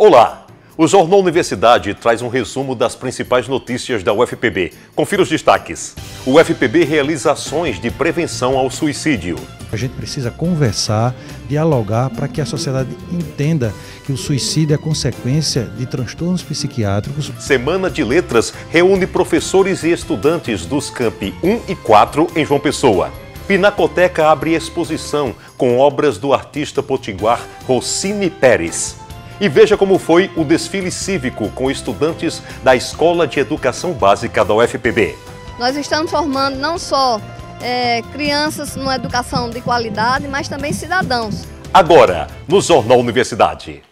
Olá! O Jornal Universidade traz um resumo das principais notícias da UFPB. Confira os destaques. O UFPB realiza ações de prevenção ao suicídio. A gente precisa conversar, dialogar para que a sociedade entenda que o suicídio é consequência de transtornos psiquiátricos. Semana de Letras reúne professores e estudantes dos campi 1 e 4 em João Pessoa. Pinacoteca abre exposição com obras do artista potiguar Rossini Pérez. E veja como foi o desfile cívico com estudantes da Escola de Educação Básica da UFPB. Nós estamos formando não só é, crianças numa educação de qualidade, mas também cidadãos. Agora, no Jornal Universidade.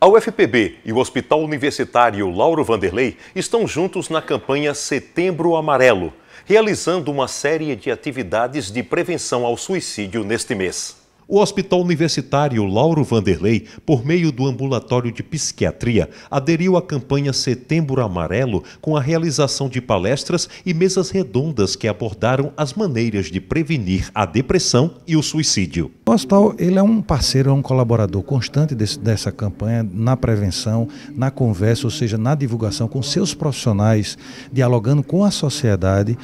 A UFPB e o Hospital Universitário Lauro Vanderlei estão juntos na campanha Setembro Amarelo, realizando uma série de atividades de prevenção ao suicídio neste mês. O Hospital Universitário Lauro Vanderlei, por meio do Ambulatório de Psiquiatria, aderiu à campanha Setembro Amarelo com a realização de palestras e mesas redondas que abordaram as maneiras de prevenir a depressão e o suicídio. O hospital ele é um parceiro, é um colaborador constante desse, dessa campanha na prevenção, na conversa, ou seja, na divulgação com seus profissionais, dialogando com a sociedade,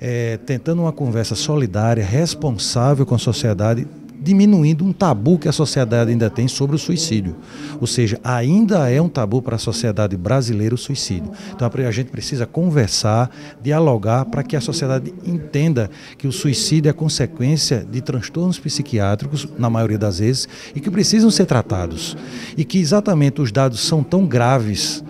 é, tentando uma conversa solidária, responsável com a sociedade, diminuindo um tabu que a sociedade ainda tem sobre o suicídio. Ou seja, ainda é um tabu para a sociedade brasileira o suicídio. Então a gente precisa conversar, dialogar para que a sociedade entenda que o suicídio é consequência de transtornos psiquiátricos, na maioria das vezes, e que precisam ser tratados. E que exatamente os dados são tão graves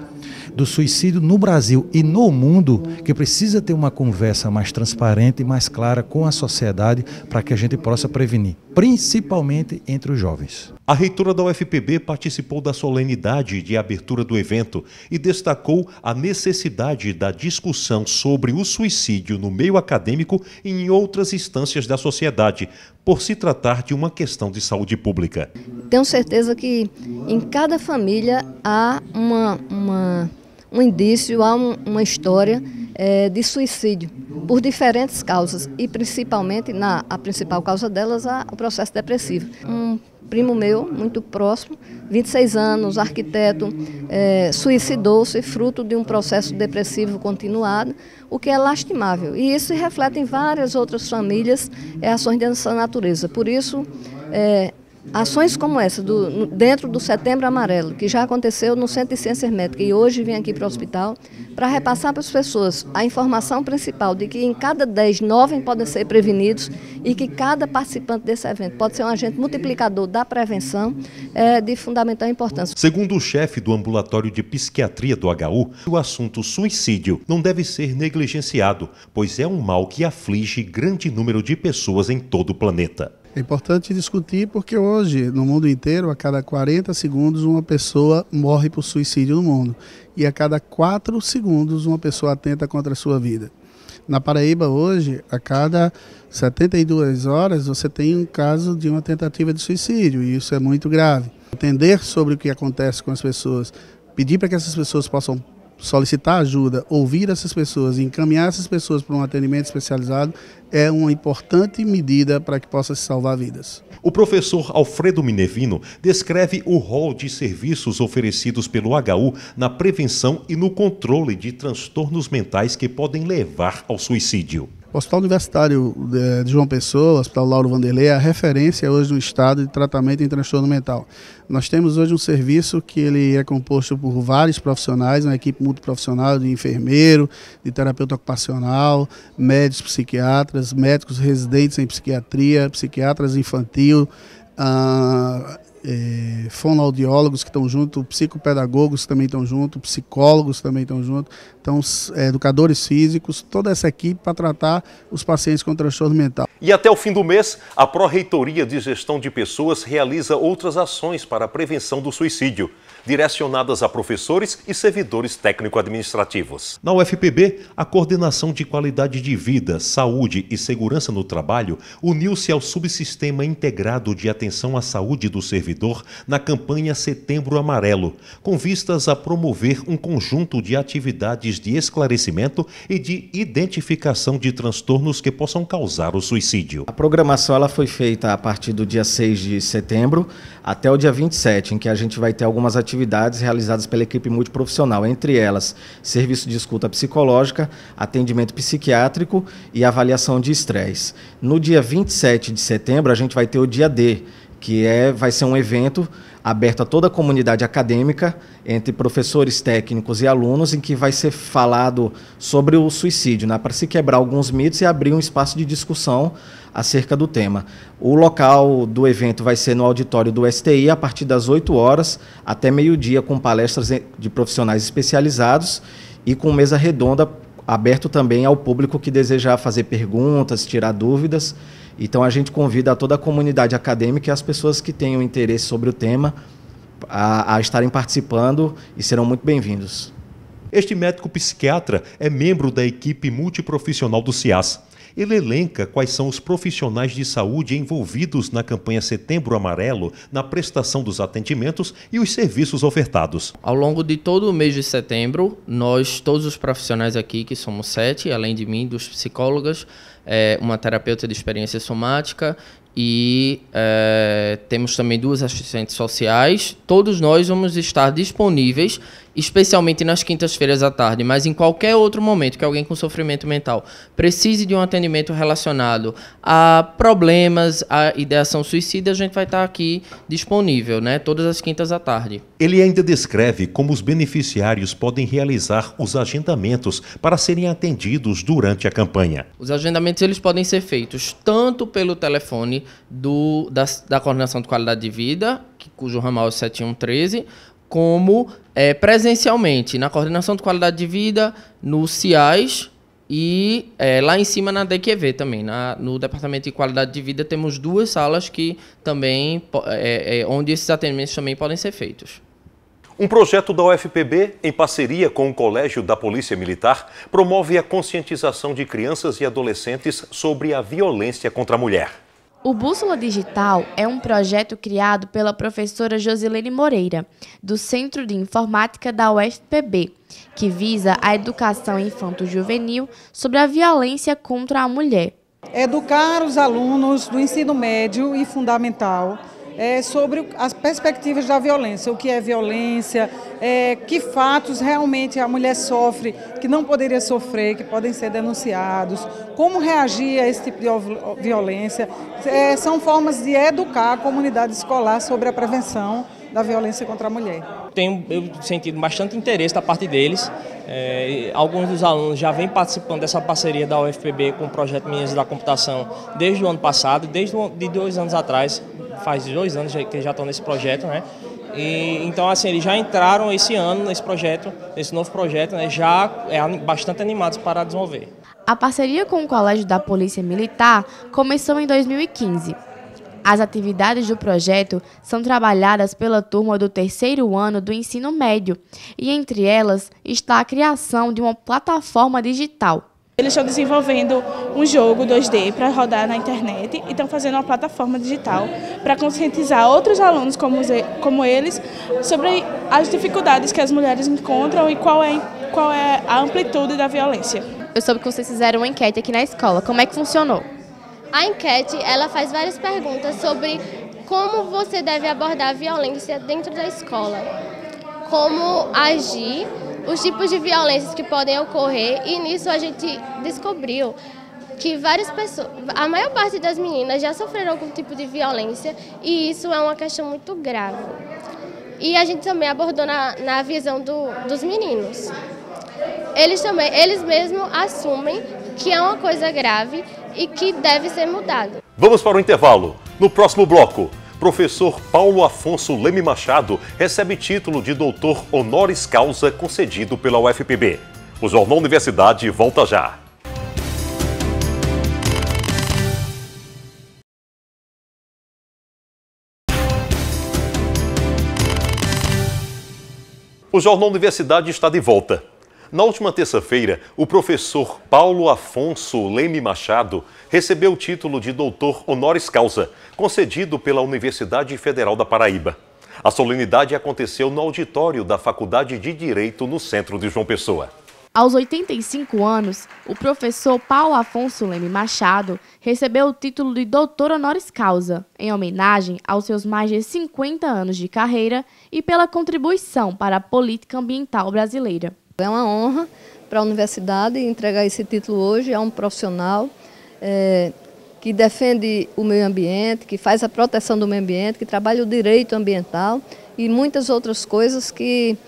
do suicídio no Brasil e no mundo que precisa ter uma conversa mais transparente e mais clara com a sociedade para que a gente possa prevenir, principalmente entre os jovens. A reitora da UFPB participou da solenidade de abertura do evento e destacou a necessidade da discussão sobre o suicídio no meio acadêmico e em outras instâncias da sociedade, por se tratar de uma questão de saúde pública. Tenho certeza que em cada família há uma, uma um indício, há um, uma história é, de suicídio por diferentes causas e principalmente na a principal causa delas a, o processo depressivo. Um primo meu, muito próximo, 26 anos, arquiteto, é, suicidou-se fruto de um processo depressivo continuado, o que é lastimável. E isso se reflete em várias outras famílias, é, ações dessa natureza. Por isso, é, Ações como essa, do, dentro do Setembro Amarelo, que já aconteceu no Centro de Ciências Médicas e hoje vem aqui para o hospital, para repassar para as pessoas a informação principal de que em cada 10, 9 podem ser prevenidos e que cada participante desse evento pode ser um agente multiplicador da prevenção, é de fundamental importância. Segundo o chefe do ambulatório de psiquiatria do HU, o assunto suicídio não deve ser negligenciado, pois é um mal que aflige grande número de pessoas em todo o planeta. É importante discutir porque hoje, no mundo inteiro, a cada 40 segundos uma pessoa morre por suicídio no mundo. E a cada 4 segundos uma pessoa atenta contra a sua vida. Na Paraíba, hoje, a cada 72 horas, você tem um caso de uma tentativa de suicídio, e isso é muito grave. Entender sobre o que acontece com as pessoas, pedir para que essas pessoas possam solicitar ajuda, ouvir essas pessoas e encaminhar essas pessoas para um atendimento especializado é uma importante medida para que possa se salvar vidas. O professor Alfredo Minervino descreve o rol de serviços oferecidos pelo HU na prevenção e no controle de transtornos mentais que podem levar ao suicídio. O Hospital Universitário de João Pessoa, o Hospital Lauro Vanderlei, é a referência hoje no estado de tratamento em transtorno mental. Nós temos hoje um serviço que ele é composto por vários profissionais, uma equipe multiprofissional de enfermeiro, de terapeuta ocupacional, médicos psiquiatras, médicos residentes em psiquiatria, psiquiatras infantil, ah, é, fonoaudiólogos que estão junto, psicopedagogos que também estão junto, psicólogos também estão junto, então é, educadores físicos, toda essa equipe para tratar os pacientes com transtorno mental. E até o fim do mês, a Pró-Reitoria de Gestão de Pessoas realiza outras ações para a prevenção do suicídio direcionadas a professores e servidores técnico-administrativos. Na UFPB, a Coordenação de Qualidade de Vida, Saúde e Segurança no Trabalho uniu-se ao Subsistema Integrado de Atenção à Saúde do Servidor servidor na campanha Setembro Amarelo, com vistas a promover um conjunto de atividades de esclarecimento e de identificação de transtornos que possam causar o suicídio. A programação ela foi feita a partir do dia 6 de setembro até o dia 27, em que a gente vai ter algumas atividades realizadas pela equipe multiprofissional, entre elas serviço de escuta psicológica, atendimento psiquiátrico e avaliação de estresse. No dia 27 de setembro, a gente vai ter o dia D, que é, vai ser um evento aberto a toda a comunidade acadêmica, entre professores, técnicos e alunos, em que vai ser falado sobre o suicídio, né, para se quebrar alguns mitos e abrir um espaço de discussão acerca do tema. O local do evento vai ser no auditório do STI, a partir das 8 horas até meio-dia, com palestras de profissionais especializados e com mesa redonda aberto também ao público que desejar fazer perguntas, tirar dúvidas. Então a gente convida a toda a comunidade acadêmica e as pessoas que tenham interesse sobre o tema a, a estarem participando e serão muito bem-vindos. Este médico psiquiatra é membro da equipe multiprofissional do CIAS. Ele elenca quais são os profissionais de saúde envolvidos na campanha Setembro Amarelo, na prestação dos atendimentos e os serviços ofertados. Ao longo de todo o mês de setembro, nós, todos os profissionais aqui, que somos sete, além de mim, dos psicólogos, é, uma terapeuta de experiência somática e é, temos também duas assistentes sociais. Todos nós vamos estar disponíveis especialmente nas quintas-feiras à tarde, mas em qualquer outro momento que alguém com sofrimento mental precise de um atendimento relacionado a problemas, a ideação suicida, a gente vai estar aqui disponível, né, todas as quintas à tarde. Ele ainda descreve como os beneficiários podem realizar os agendamentos para serem atendidos durante a campanha. Os agendamentos eles podem ser feitos tanto pelo telefone do, da, da Coordenação de Qualidade de Vida, que, cujo ramal é 7113, como é, presencialmente na coordenação de qualidade de vida, no CIAS e é, lá em cima na DQV também. Na, no Departamento de Qualidade de Vida temos duas salas que também é, é, onde esses atendimentos também podem ser feitos. Um projeto da UFPB, em parceria com o Colégio da Polícia Militar, promove a conscientização de crianças e adolescentes sobre a violência contra a mulher. O Bússola Digital é um projeto criado pela professora Josilene Moreira, do Centro de Informática da UFPB, que visa a educação infanto-juvenil sobre a violência contra a mulher. Educar os alunos do ensino médio e fundamental é, sobre as perspectivas da violência, o que é violência, é, que fatos realmente a mulher sofre que não poderia sofrer, que podem ser denunciados, como reagir a esse tipo de violência. É, são formas de educar a comunidade escolar sobre a prevenção da violência contra a mulher. Tenho eu sentido bastante interesse da parte deles. É, alguns dos alunos já vêm participando dessa parceria da UFPB com o projeto Meninas da Computação desde o ano passado, desde de dois anos atrás, faz dois anos que já estão nesse projeto, né? E, então, assim, eles já entraram esse ano nesse projeto, nesse novo projeto, né, já é bastante animados para desenvolver. A parceria com o Colégio da Polícia Militar começou em 2015. As atividades do projeto são trabalhadas pela turma do terceiro ano do ensino médio, e entre elas está a criação de uma plataforma digital eles estão desenvolvendo um jogo 2D para rodar na internet e estão fazendo uma plataforma digital para conscientizar outros alunos como, eles sobre as dificuldades que as mulheres encontram e qual é, qual é a amplitude da violência. Eu soube que vocês fizeram uma enquete aqui na escola. Como é que funcionou? A enquete ela faz várias perguntas sobre como você deve abordar a violência dentro da escola, como agir os tipos de violências que podem ocorrer e nisso a gente descobriu que várias pessoas, a maior parte das meninas já sofreram algum tipo de violência e isso é uma questão muito grave. E a gente também abordou na, na visão do, dos meninos. Eles também, eles mesmos assumem que é uma coisa grave e que deve ser mudado. Vamos para o intervalo. No próximo bloco, professor Paulo Afonso Leme Machado recebe título de doutor honoris causa concedido pela UFPB. O Jornal Universidade volta já. O Jornal Universidade está de volta. Na última terça-feira, o professor Paulo Afonso Leme Machado recebeu o título de doutor honoris causa, concedido pela Universidade Federal da Paraíba. A solenidade aconteceu no auditório da Faculdade de Direito no centro de João Pessoa. Aos 85 anos, o professor Paulo Afonso Leme Machado recebeu o título de doutor honoris causa, em homenagem aos seus mais de 50 anos de carreira e pela contribuição para a política ambiental brasileira. É uma honra para a universidade entregar esse título hoje a um profissional é, que defende o meio ambiente, que faz a proteção do meio ambiente, que trabalha o direito ambiental e muitas outras coisas que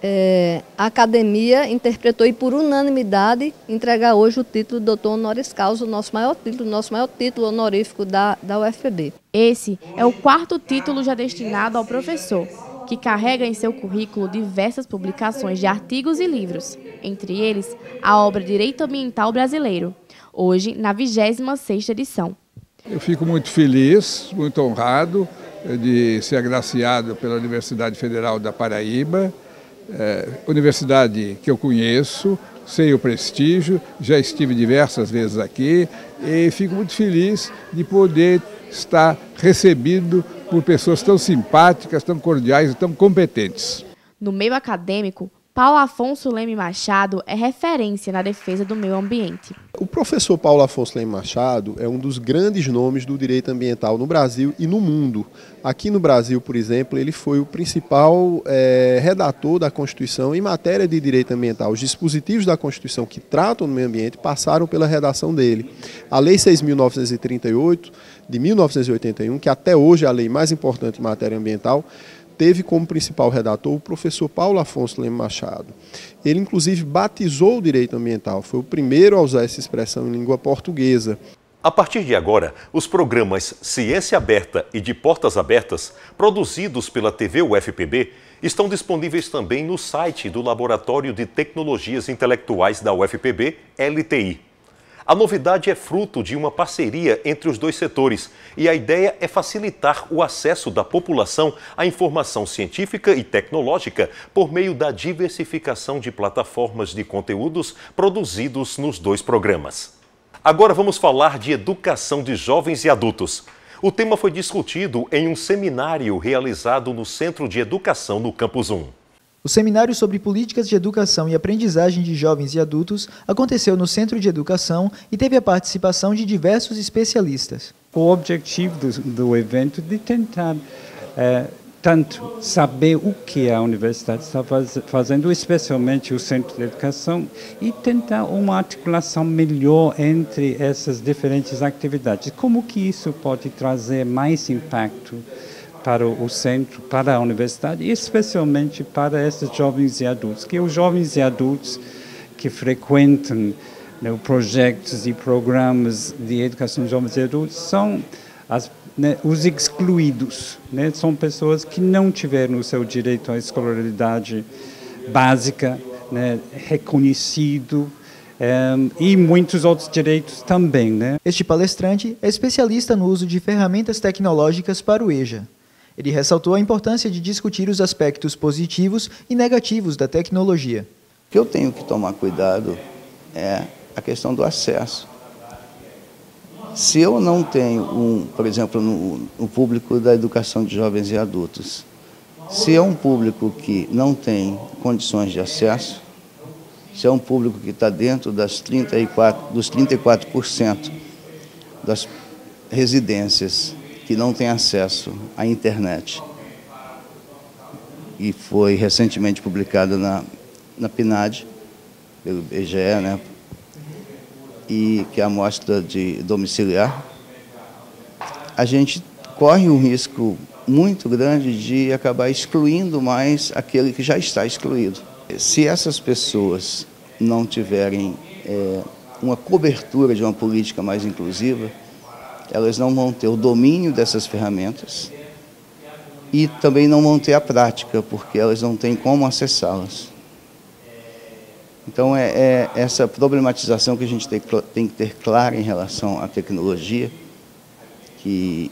é, a academia interpretou e por unanimidade entregar hoje o título de doutor honoris causa, o nosso maior título, o nosso maior título honorífico da, da UFPB. Esse é o quarto título já destinado ao professor, que carrega em seu currículo diversas publicações de artigos e livros, entre eles a obra Direito Ambiental Brasileiro, hoje na 26ª edição. Eu fico muito feliz, muito honrado de ser agraciado pela Universidade Federal da Paraíba, é, universidade que eu conheço, sei o prestígio, já estive diversas vezes aqui e fico muito feliz de poder estar recebido por pessoas tão simpáticas, tão cordiais e tão competentes. No meio acadêmico, Paulo Afonso Leme Machado é referência na defesa do meio ambiente. O professor Paulo Afonso Leme Machado é um dos grandes nomes do direito ambiental no Brasil e no mundo. Aqui no Brasil, por exemplo, ele foi o principal é, redator da Constituição em matéria de direito ambiental. Os dispositivos da Constituição que tratam do meio ambiente passaram pela redação dele. A Lei 6.938, de 1981, que até hoje é a lei mais importante em matéria ambiental, teve como principal redator o professor Paulo Afonso Leme Machado. Ele, inclusive, batizou o direito ambiental, foi o primeiro a usar essa expressão em língua portuguesa. A partir de agora, os programas Ciência Aberta e de Portas Abertas, produzidos pela TV UFPB, estão disponíveis também no site do Laboratório de Tecnologias Intelectuais da UFPB, LTI. A novidade é fruto de uma parceria entre os dois setores e a ideia é facilitar o acesso da população à informação científica e tecnológica por meio da diversificação de plataformas de conteúdos produzidos nos dois programas. Agora vamos falar de educação de jovens e adultos. O tema foi discutido em um seminário realizado no Centro de Educação no Campus 1. O seminário sobre políticas de educação e aprendizagem de jovens e adultos aconteceu no Centro de Educação e teve a participação de diversos especialistas. O objetivo do, do evento é de tentar é, tanto saber o que a universidade está faz, fazendo, especialmente o Centro de Educação, e tentar uma articulação melhor entre essas diferentes atividades. Como que isso pode trazer mais impacto para o centro, para a universidade, e especialmente para esses jovens e adultos, que os jovens e adultos que frequentam né, projetos e programas de educação de jovens e adultos são as, né, os excluídos, né, são pessoas que não tiveram o seu direito à escolaridade básica né, reconhecido um, eh, e muitos outros direitos também. Né? Este palestrante é especialista no uso de ferramentas tecnológicas para o EJA. Ele ressaltou a importância de discutir os aspectos positivos e negativos da tecnologia. O que eu tenho que tomar cuidado é a questão do acesso. Se eu não tenho, um, por exemplo, no, no público da educação de jovens e adultos, se é um público que não tem condições de acesso, se é um público que está dentro das 34, dos 34% das residências que não tem acesso à internet. E foi recentemente publicada na, na PNAD, pelo IBGE, né? e que é a amostra de domiciliar, a gente corre um risco muito grande de acabar excluindo mais aquele que já está excluído. Se essas pessoas não tiverem é, uma cobertura de uma política mais inclusiva, elas não vão ter o domínio dessas ferramentas e também não vão ter a prática, porque elas não têm como acessá-las. Então, é, é, essa problematização que a gente tem, tem que ter clara em relação à tecnologia, que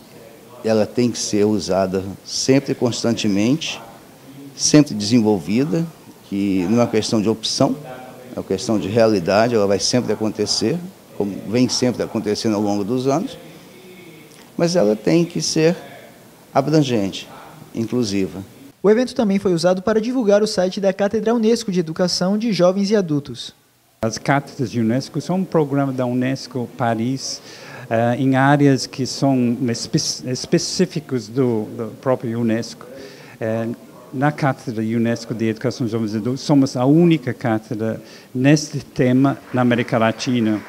ela tem que ser usada sempre constantemente, sempre desenvolvida, que não é uma questão de opção, é uma questão de realidade, ela vai sempre acontecer, como vem sempre acontecendo ao longo dos anos, mas ela tem que ser abrangente, inclusiva. O evento também foi usado para divulgar o site da Cátedra Unesco de Educação de Jovens e Adultos. As cátedras de Unesco são um programa da Unesco Paris uh, em áreas que são espe específicos do, do, próprio Unesco. Uh, na cátedra Unesco de Educação de Jovens e Adultos, somos a única cátedra neste tema na América Latina.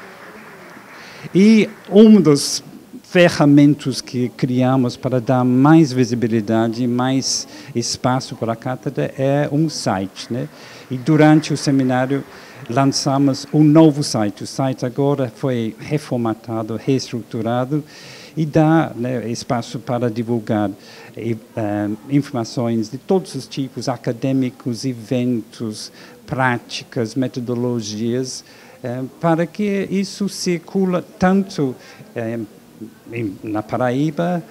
E um dos ferramentas que criamos para dar mais visibilidade, mais espaço para a cátedra é um site, né? E durante o seminário lançamos um novo site. O site agora foi reformatado, reestruturado e dá né, espaço para divulgar eh, informações de todos os tipos, acadêmicos, eventos, práticas, metodologias, eh, para que isso circula tanto eh, na Paraíba,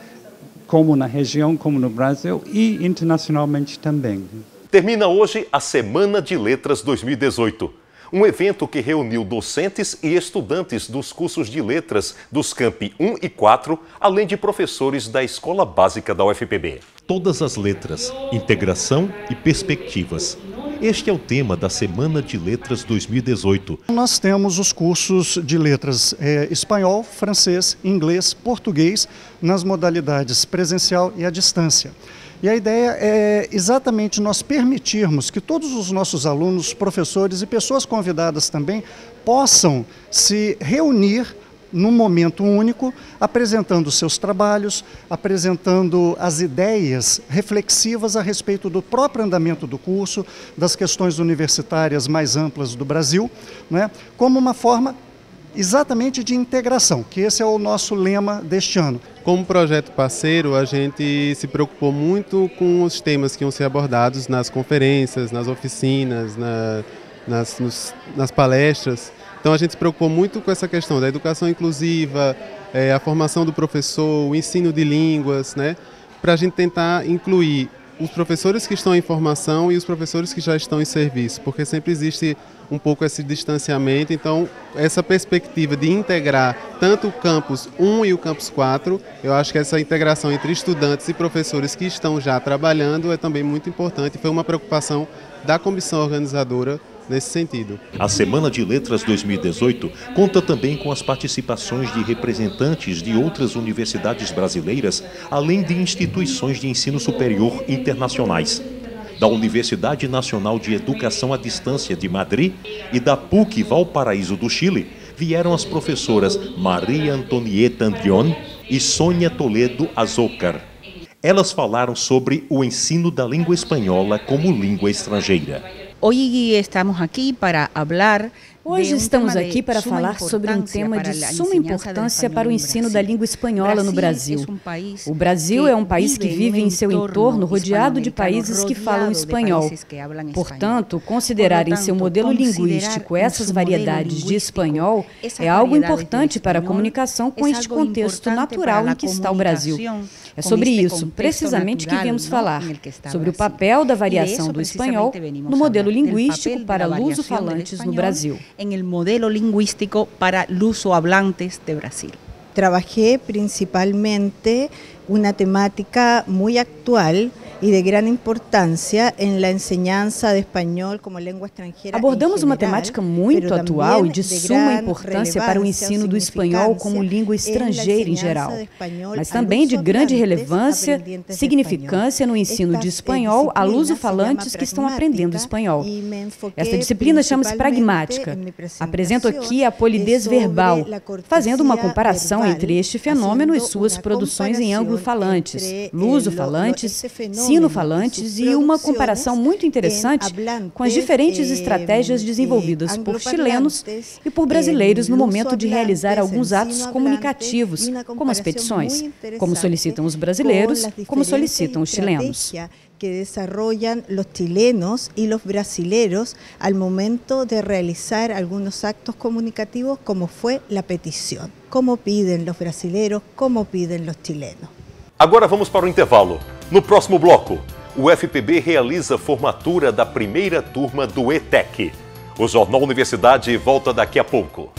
como na região, como no Brasil e internacionalmente também. Termina hoje a Semana de Letras 2018. Um evento que reuniu docentes e estudantes dos cursos de letras dos campi 1 e 4, além de professores da Escola Básica da UFPB. Todas as letras, integração e perspectivas. Este é o tema da Semana de Letras 2018. Nós temos os cursos de letras é, espanhol, francês, inglês, português, nas modalidades presencial e à distância. E a ideia é exatamente nós permitirmos que todos os nossos alunos, professores e pessoas convidadas também possam se reunir num momento único, apresentando seus trabalhos, apresentando as ideias reflexivas a respeito do próprio andamento do curso, das questões universitárias mais amplas do Brasil, né, como uma forma exatamente de integração, que esse é o nosso lema deste ano. Como projeto parceiro, a gente se preocupou muito com os temas que iam ser abordados nas conferências, nas oficinas, na, nas, nos, nas palestras. Então a gente se preocupou muito com essa questão da educação inclusiva, é, a formação do professor, o ensino de línguas, né? Para a gente tentar incluir os professores que estão em formação e os professores que já estão em serviço, porque sempre existe um pouco esse distanciamento. Então, essa perspectiva de integrar tanto o campus 1 e o campus 4, eu acho que essa integração entre estudantes e professores que estão já trabalhando é também muito importante. Foi uma preocupação da comissão organizadora nesse sentido. A Semana de Letras 2018 conta também com as participações de representantes de outras universidades brasileiras, além de instituições de ensino superior internacionais. Da Universidade Nacional de Educação à Distância de Madrid e da PUC Valparaíso do Chile, vieram as professoras Maria Antonieta Andion e Sônia Toledo Azócar. Elas falaram sobre o ensino da língua espanhola como língua estrangeira. Hoje estamos aqui para falar Hoje estamos aqui para falar sobre um tema de suma importância para o ensino da língua espanhola no Brasil. O Brasil é um país que vive em seu entorno rodeado de países que falam espanhol. Portanto, considerar em seu modelo linguístico essas variedades de espanhol é algo importante para a comunicação com este contexto natural em que está o Brasil. É sobre isso, precisamente, que viemos falar, sobre o papel da variação do espanhol no modelo linguístico para luso-falantes no Brasil. En el modelo lingüístico para luso-hablantes de Brasil. Trabajé principalmente una temática muy actual e de grande importância em la enseñanza de espanhol como língua estrangeira. Abordamos uma temática muito atual e de suma importância para o ensino do espanhol como língua estrangeira em geral, mas também de grande relevância, significância no ensino de espanhol a luso-falantes que estão aprendendo espanhol. Esta disciplina chama-se pragmática. Apresento aqui a polidez verbal, fazendo uma comparação entre este fenômeno e suas produções em anglo-falantes, luso-falantes, sino-falantes e uma comparação muito interessante com as diferentes estratégias desenvolvidas por chilenos e por brasileiros no momento de realizar alguns atos comunicativos, como as petições, como solicitam os brasileiros, como solicitam os chilenos. que desarrollan los chilenos y los brasileros al momento de realizar algunos actos comunicativos como fue la petición. Cómo piden los brasileros, cómo piden los chilenos. Agora vamos para o intervalo. No próximo bloco, o FPB realiza formatura da primeira turma do ETEC. O Jornal Universidade volta daqui a pouco.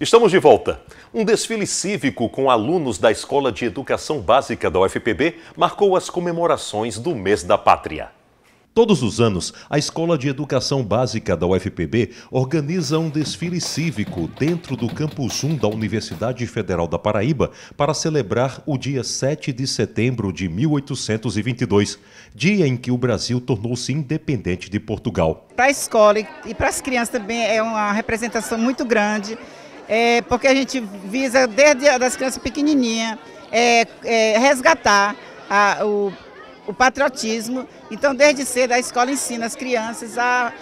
Estamos de volta. Um desfile cívico com alunos da Escola de Educação Básica da UFPB marcou as comemorações do Mês da Pátria. Todos os anos, a Escola de Educação Básica da UFPB organiza um desfile cívico dentro do Campus 1 da Universidade Federal da Paraíba para celebrar o dia 7 de setembro de 1822, dia em que o Brasil tornou-se independente de Portugal. Para a escola e para as crianças também é uma representação muito grande é, porque a gente visa, desde as crianças pequenininhas, é, é, resgatar a, o, o, patriotismo. Então, desde cedo, a escola ensina as crianças a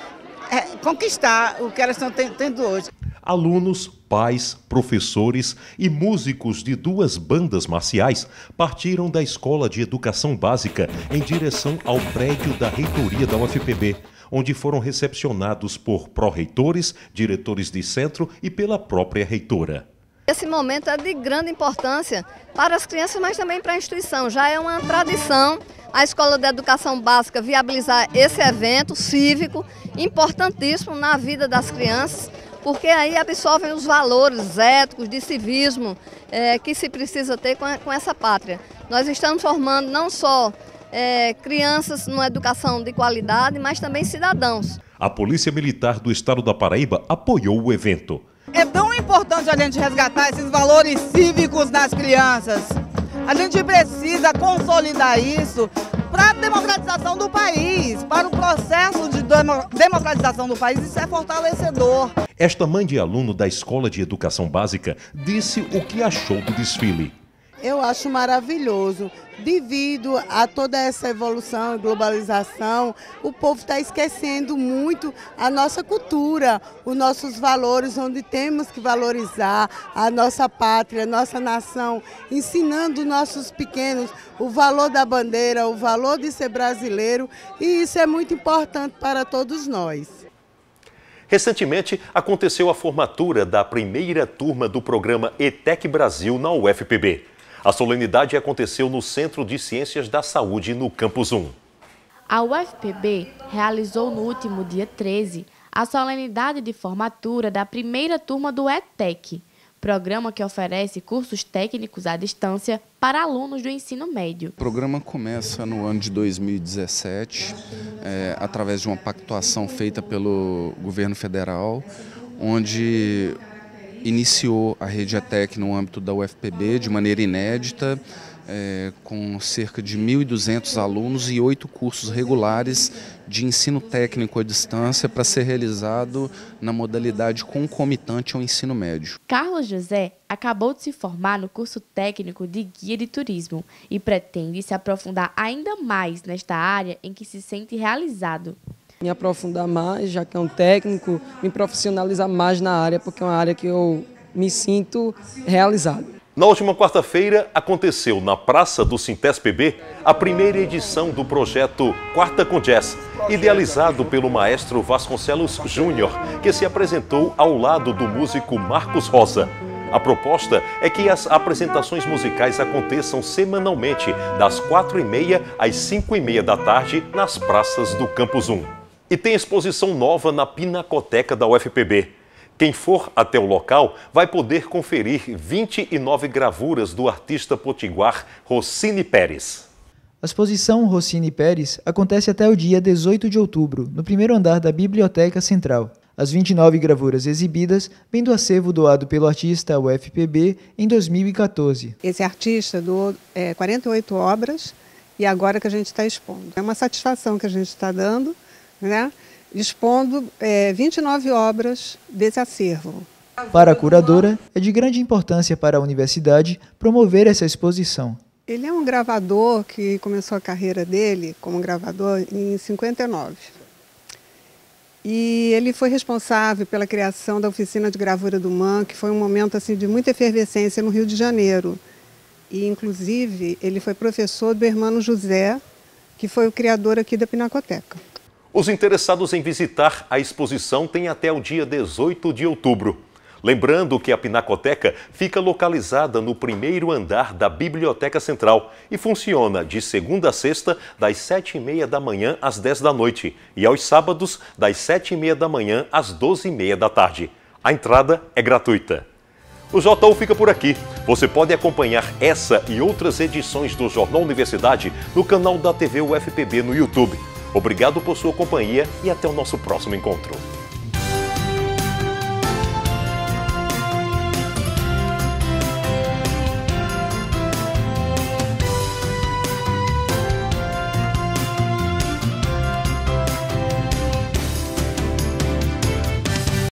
é, conquistar o que elas estão tendo hoje. Alunos, pais, professores e músicos de duas bandas marciais partiram da Escola de Educação Básica em direção ao prédio da reitoria da UFPB onde foram recepcionados por pró-reitores, diretores de centro e pela própria reitora. Esse momento é de grande importância para as crianças, mas também para a instituição. Já é uma tradição a Escola de Educação Básica viabilizar esse evento cívico importantíssimo na vida das crianças, porque aí absorvem os valores éticos de civismo é, que se precisa ter com, com essa pátria. Nós estamos formando não só é, crianças numa educação de qualidade, mas também cidadãos. A Polícia Militar do Estado da Paraíba apoiou o evento. É tão importante a gente resgatar esses valores cívicos nas crianças. A gente precisa consolidar isso para a democratização do país, para o processo de democratização do país, isso é fortalecedor. Esta mãe de aluno da Escola de Educação Básica disse o que achou do desfile. Eu acho maravilhoso. Devido a toda essa evolução e globalização, o povo está esquecendo muito a nossa cultura, os nossos valores, onde temos que valorizar a nossa pátria, a nossa nação, ensinando nossos pequenos o valor da bandeira, o valor de ser brasileiro, e isso é muito importante para todos nós. Recentemente, aconteceu a formatura da primeira turma do programa ETEC Brasil na UFPB. A solenidade aconteceu no Centro de Ciências da Saúde, no Campus 1. A UFPB realizou no último dia 13 a solenidade de formatura da primeira turma do ETEC, programa que oferece cursos técnicos à distância para alunos do ensino médio. O programa começa no ano de 2017, é, através de uma pactuação feita pelo governo federal, onde iniciou a rede ETEC no âmbito da UFPB de maneira inédita, é, com cerca de 1.200 alunos e oito cursos regulares de ensino técnico à distância para ser realizado na modalidade concomitante ao ensino médio. Carlos José acabou de se formar no curso técnico de guia de turismo e pretende se aprofundar ainda mais nesta área em que se sente realizado me aprofundar mais, já que é um técnico, me profissionalizar mais na área, porque é uma área que eu me sinto realizado. Na última quarta-feira, aconteceu na Praça do Sintes PB a primeira edição do projeto Quarta com Jazz, idealizado pelo maestro Vasconcelos Júnior, que se apresentou ao lado do músico Marcos Rosa. A proposta é que as apresentações musicais aconteçam semanalmente, das quatro e meia às cinco e meia da tarde, nas praças do Campus 1. E tem exposição nova na Pinacoteca da UFPB. Quem for até o local vai poder conferir 29 gravuras do artista potiguar Rossini Pérez. A exposição Rossini Pérez acontece até o dia 18 de outubro, no primeiro andar da Biblioteca Central. As 29 gravuras exibidas vêm do acervo doado pelo artista ao UFPB em 2014. Esse artista doou é, 48 obras e agora que a gente está expondo. É uma satisfação que a gente está dando né, expondo é, 29 obras desse acervo. Para a curadora, é de grande importância para a universidade promover essa exposição. Ele é um gravador que começou a carreira dele como gravador em 59. E ele foi responsável pela criação da oficina de gravura do MAN, que foi um momento assim de muita efervescência no Rio de Janeiro. E inclusive ele foi professor do irmão José, que foi o criador aqui da Pinacoteca. Os interessados em visitar a exposição têm até o dia 18 de outubro. Lembrando que a Pinacoteca fica localizada no primeiro andar da Biblioteca Central e funciona de segunda a sexta, das sete e meia da manhã às 10 da noite e aos sábados, das sete e meia da manhã às 12 e meia da tarde. A entrada é gratuita. O JU fica por aqui. Você pode acompanhar essa e outras edições do Jornal Universidade no canal da TV UFPB no YouTube. Obrigado por sua companhia e até o nosso próximo encontro.